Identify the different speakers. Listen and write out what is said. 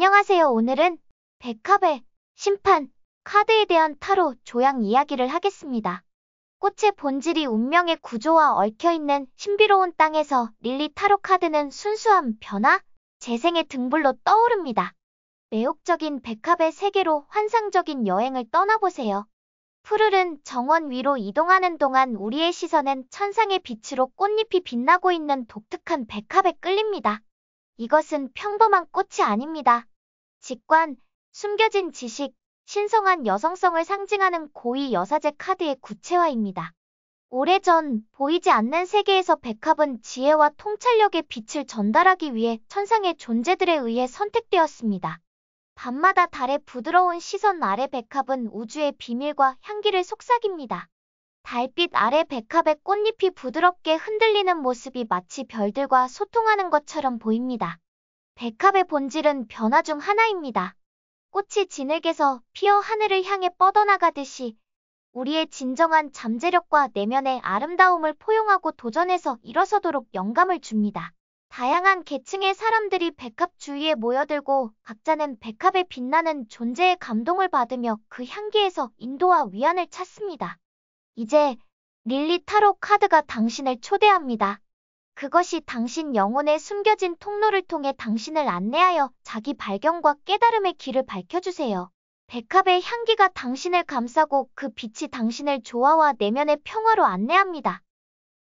Speaker 1: 안녕하세요. 오늘은 백합의 심판 카드에 대한 타로 조향 이야기를 하겠습니다. 꽃의 본질이 운명의 구조와 얽혀있는 신비로운 땅에서 릴리 타로 카드는 순수한 변화, 재생의 등불로 떠오릅니다. 매혹적인 백합의 세계로 환상적인 여행을 떠나보세요. 푸르른 정원 위로 이동하는 동안 우리의 시선은 천상의 빛으로 꽃잎이 빛나고 있는 독특한 백합에 끌립니다. 이것은 평범한 꽃이 아닙니다. 직관, 숨겨진 지식, 신성한 여성성을 상징하는 고위 여사제 카드의 구체화입니다. 오래전 보이지 않는 세계에서 백합은 지혜와 통찰력의 빛을 전달하기 위해 천상의 존재들에 의해 선택되었습니다. 밤마다 달의 부드러운 시선 아래 백합은 우주의 비밀과 향기를 속삭입니다. 달빛 아래 백합의 꽃잎이 부드럽게 흔들리는 모습이 마치 별들과 소통하는 것처럼 보입니다. 백합의 본질은 변화 중 하나입니다. 꽃이 진흙에서 피어 하늘을 향해 뻗어나가듯이 우리의 진정한 잠재력과 내면의 아름다움을 포용하고 도전해서 일어서도록 영감을 줍니다. 다양한 계층의 사람들이 백합 주위에 모여들고 각자는 백합에 빛나는 존재의 감동을 받으며 그 향기에서 인도와 위안을 찾습니다. 이제 릴리 타로 카드가 당신을 초대합니다. 그것이 당신 영혼의 숨겨진 통로를 통해 당신을 안내하여 자기 발견과 깨달음의 길을 밝혀주세요. 백합의 향기가 당신을 감싸고 그 빛이 당신을 조화와 내면의 평화로 안내합니다.